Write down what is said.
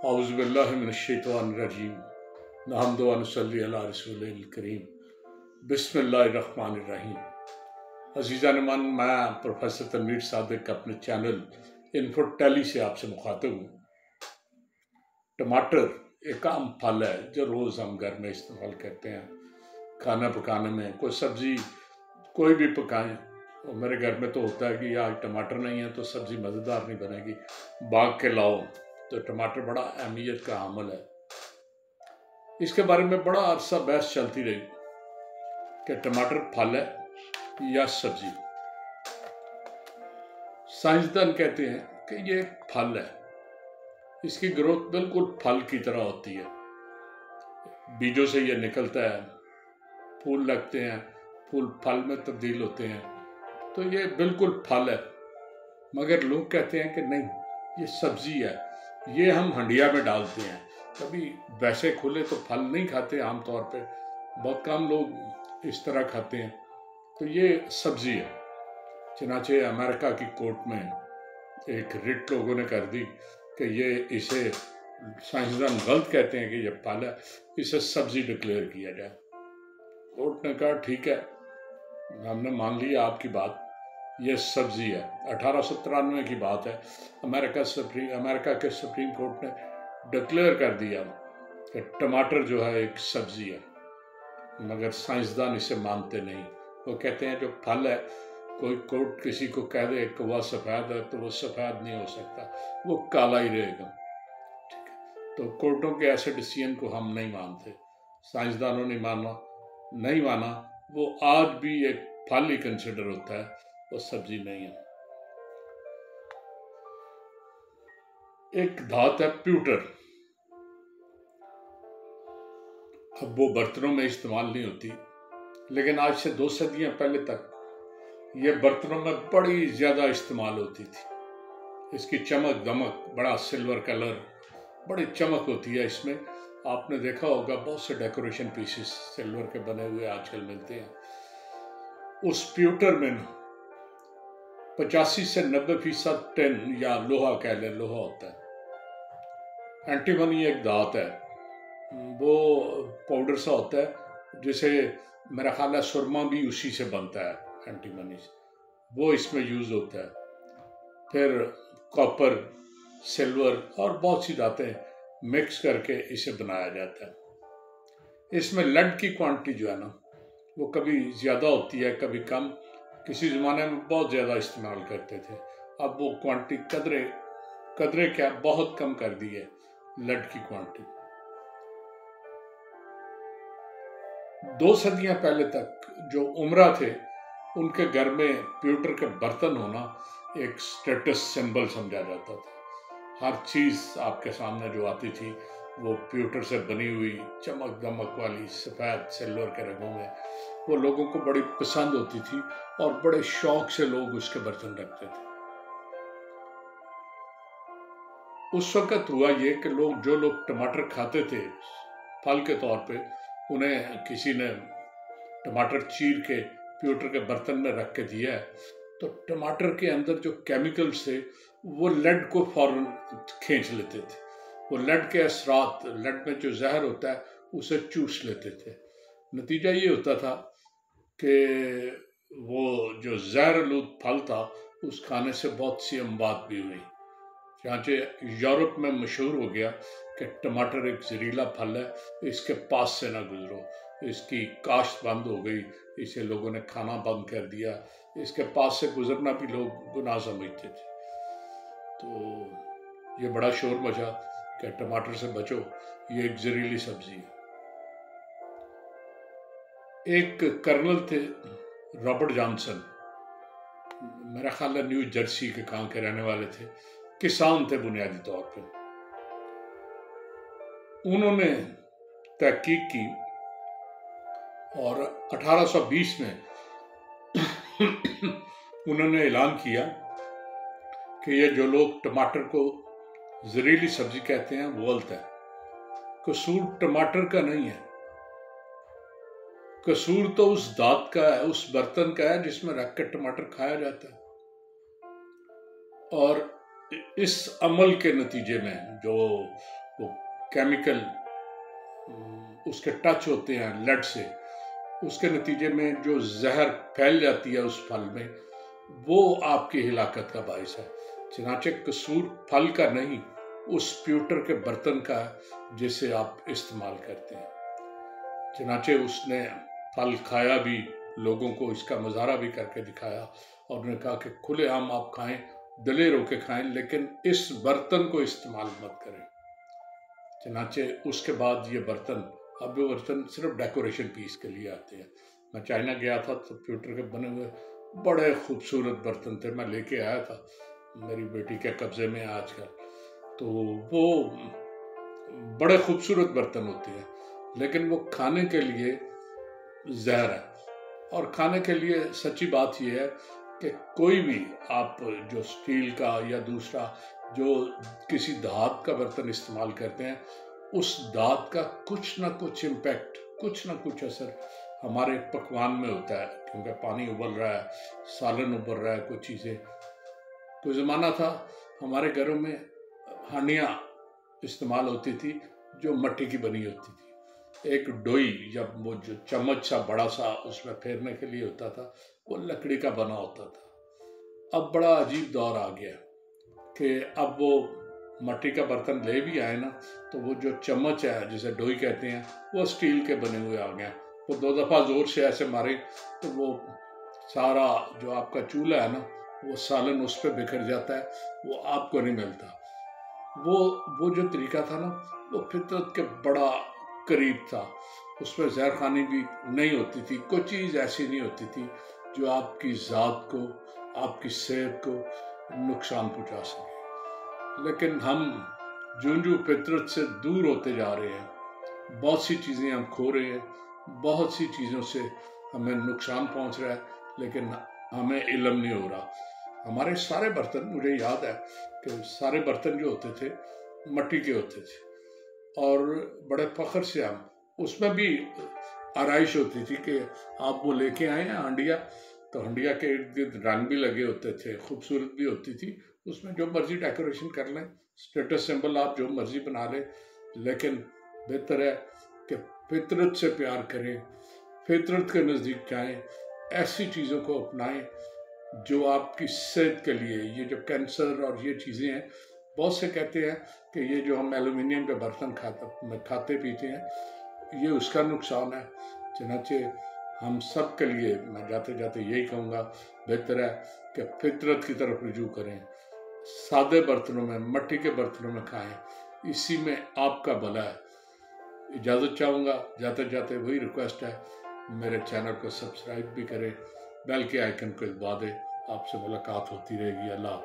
अज़बिल्लिनशैतवानरजीम नहमदनसली करीम बिस्मिल्लाहिर्रहमानिर्रहीम अजीज़ा नमान मैं प्रोफेसर तनवीर सादिक अपने चैनल इन्फो टेली से आपसे मुखातिब हूँ टमाटर एक आम फल है जो रोज़ हम घर में इस्तेमाल करते हैं खाना पकाने में कोई सब्ज़ी कोई भी पकाएँ और मेरे घर में तो होता है कि यार टमाटर नहीं है तो सब्ज़ी मज़ेदार नहीं बनेगी बाग के लाओ तो टमाटर बड़ा अहमियत का अमल है। इसके बारे में बड़ा अरसा बहस चलती रही कि टमाटर फल है या सब्ज़ी। साइंसदान कहते हैं कि ये फल है। इसकी ग्रोथ बिल्कुल फल की तरह होती है। बीजों से ये निकलता है, फूल लगते हैं, फूल फल में तब्दील होते हैं तो ये बिल्कुल फल है। मगर लोग कहते हैं कि नहीं, ये सब्ज़ी है। ये हम हंडिया में डालते हैं। कभी वैसे खुले तो फल नहीं खाते आमतौर पे। बहुत कम लोग इस तरह खाते हैं। तो ये सब्ज़ी है। चनाचे अमेरिका की कोर्ट में एक रिट लोगों ने कर दी कि ये इसे साइंसदान गलत कहते हैं कि ये फल है इसे सब्ज़ी डिक्लेयर किया जाए। कोर्ट ने कहा, ठीक है, हमने मान लिया आपकी बात। ये सब्ज़ी है। अठारह सौ तिरानवे की बात है। अमेरिका सुप्रीम अमेरिका के सुप्रीम कोर्ट ने डिक्लेयर कर दिया कि टमाटर जो है एक सब्ज़ी है, मगर साइंसदान इसे मानते नहीं। वो कहते हैं, जो फल है, कोई कोर्ट किसी को कह दे कि वह सफ़ेद है तो वो सफ़ेद नहीं हो सकता। वो काला ही रहेगा। ठीक है। तो कोर्टों के ऐसे डिसीज़न को हम नहीं मानते। साइंसदानों ने माना, नहीं माना। वो आज भी एक फल ही कंसिडर होता है। वो सब्ज़ी नहीं है। एक धात है प्यूटर। अब वो बर्तनों में इस्तेमाल नहीं होती, लेकिन आज से दो सदियाँ पहले तक ये बर्तनों में बड़ी ज़्यादा इस्तेमाल होती थी। इसकी चमक दमक, बड़ा सिल्वर कलर, बड़ी चमक होती है इसमें। आपने देखा होगा बहुत से डेकोरेशन पीसेस सिल्वर के बने हुए आजकल मिलते हैं। उस प्यूटर में ना पचासी से नब्बे फ़ीसद टेन या लोहा कह ले, लोहा होता है। एंटीमनी एक दात है। वो पाउडर सा होता है, जिसे मेरा ख्याल है सुरमा भी उसी से बनता है एंटीमनी से। वो इसमें यूज़ होता है। फिर कॉपर सिल्वर और बहुत सी धातें मिक्स करके इसे बनाया जाता है। इसमें लड की क्वांटिटी जो है ना, वो कभी ज़्यादा होती है, कभी कम। किसी ज़माने में बहुत ज़्यादा इस्तेमाल करते थे। अब वो क्वांटिटी कदरे कदरे क्या बहुत कम कर दी है लड की क्वांटिटी दो सदियाँ पहले तक जो उम्र थे, उनके घर में प्यूटर के बर्तन होना एक स्टेटस सिंबल समझा जाता था। हर चीज़ आपके सामने जो आती थी, वो प्यूटर से बनी हुई चमक दमक वाली, सफ़ेद सिल्वर के रंगों में वो लोगों को बड़ी पसंद होती थी और बड़े शौक से लोग उसके बर्तन रखते थे। उस वक्त हुआ ये कि लोग, जो लोग टमाटर खाते थे, फल के तौर पे, उन्हें किसी ने टमाटर चीर के, प्यूटर के बर्तन में रख के दिया है तो टमाटर के अंदर जो केमिकल्स थे, वो लेड को फ़ौरन खींच लेते थे। वो लेड के असरात, लेड में जो जहर होता है, उसे चूस लेते थे। नतीजा ये होता था कि वो जो जहरलूद फल था, उस खाने से बहुत सी अमबात भी हुई। चाहे यूरोप में मशहूर हो गया कि टमाटर एक जहरीला फल है, इसके पास से ना गुजरो। इसकी काश्त बंद हो गई, इसे लोगों ने खाना बंद कर दिया। इसके पास से गुजरना भी लोग गुनाह समझते थे। तो ये बड़ा शोर मचा कि टमाटर से बचो, ये एक जहरीली सब्ज़ी है। एक कर्नल थे रॉबर्ट जॉनसन। मेरा ख्याल है न्यू जर्सी के काम के रहने वाले थे। किसान थे बुनियादी तौर पे। उन्होंने तहकीक की और 1820 में उन्होंने ऐलान किया कि ये जो लोग टमाटर को जहरीली सब्ज़ी कहते हैं, वो गलत है। कसूर टमाटर का नहीं है। कसूर तो उस दांत का है, उस बर्तन का है जिसमें रख कर टमाटर खाया जाता है। और इस अमल के नतीजे में जो वो केमिकल, उसके टच होते हैं लड से, उसके नतीजे में जो जहर फैल जाती है उस फल में, वो आपकी हिलाकत का बायस है। चनाचे कसूर फल का नहीं, उस प्यूटर के बर्तन का जिसे आप इस्तेमाल करते हैं। चनाचे उसने फल खाया भी, लोगों को इसका मज़ारा भी करके दिखाया और उन्होंने कहा कि खुले आम आप खाएँ दलेर होकर खाएँ, लेकिन इस बर्तन को इस्तेमाल मत करें। चनाचे उसके बाद ये बर्तन, अब वो बर्तन सिर्फ़ डेकोरेशन पीस के लिए आते हैं। मैं चाइना गया था तो प्यूटर के बने हुए बड़े खूबसूरत बर्तन थे, मैं लेके आया था। मेरी बेटी के कब्जे में आजकल। तो वो बड़े खूबसूरत बर्तन होते हैं, लेकिन वो खाने के लिए जहर है। और खाने के लिए सच्ची बात यह है कि कोई भी आप जो स्टील का या दूसरा जो किसी धात का बर्तन इस्तेमाल करते हैं, उस दात का कुछ ना कुछ इम्पैक्ट कुछ ना कुछ असर हमारे पकवान में होता है। क्योंकि पानी उबल रहा है, सालन उबल रहा है, कुछ चीज़ें। कोई ज़माना था, हमारे घरों में हांडियाँ इस्तेमाल होती थी, जो मट्टी की बनी होती थी। एक डोई जब वो जो चम्मच सा बड़ा सा उसमें फेरने के लिए होता था, वो लकड़ी का बना होता था। अब बड़ा अजीब दौर आ गया कि अब वो मट्टी का बर्तन ले भी आए ना तो वो जो चम्मच है, जिसे डोई कहते हैं, वो स्टील के बने हुए आ गए। वो दो दफ़ा ज़ोर से ऐसे मारे तो वो सारा जो आपका चूल्हा है ना, वो सालन उस पर बिखर जाता है, वो आपको नहीं मिलता। वो वो जो तरीका था ना, वो फितरत के बड़ा करीब था। उसमें जहर खानी भी नहीं होती थी, कोई चीज़ ऐसी नहीं होती थी जो आपकी ज़ात को, आपकी सेहत को नुकसान पहुँचा सके। लेकिन हम जो जो फितरत से दूर होते जा रहे हैं। बहुत सी चीज़ें हम खो रहे हैं, बहुत सी चीज़ों से हमें नुकसान पहुँच रहा है, लेकिन हमें इलम नहीं हो रहा। हमारे सारे बर्तन, मुझे याद है कि सारे बर्तन जो होते थे, मट्टी के होते थे। और बड़े फख्र से हम, उसमें भी आरइश होती थी कि आप वो लेके आए हैं हंडिया। तो हंडिया के इर्द गिर्द रंग भी लगे होते थे, खूबसूरत भी होती थी। उसमें जो मर्ज़ी डेकोरेशन कर लें स्टेटस सिंबल आप जो मर्ज़ी बना लें, लेकिन बेहतर है कि फितरत से प्यार करें, फितरत के नज़दीक जाएँ, ऐसी चीज़ों को अपनाएँ जो आपकी सेहत के लिए, ये जो कैंसर और ये चीज़ें हैं बहुत से कहते हैं कि ये जो हम एलुमिनियम के बर्तन खाते खाते पीते हैं, ये उसका नुकसान है। चनाचे हम सब के लिए मैं जाते जाते यही कहूँगा, बेहतर है कि फितरत की तरफ़ रुजू करें, सादे बर्तनों में, मट्टी के बर्तनों में खाएँ, इसी में आपका भला है। इजाज़त चाहूँगा, जाते जाते वही रिक्वेस्ट है, मेरे चैनल को सब्सक्राइब भी करें बेल के आइकन को दबा दें, आपसे मुलाकात होती रहेगी, अल्लाह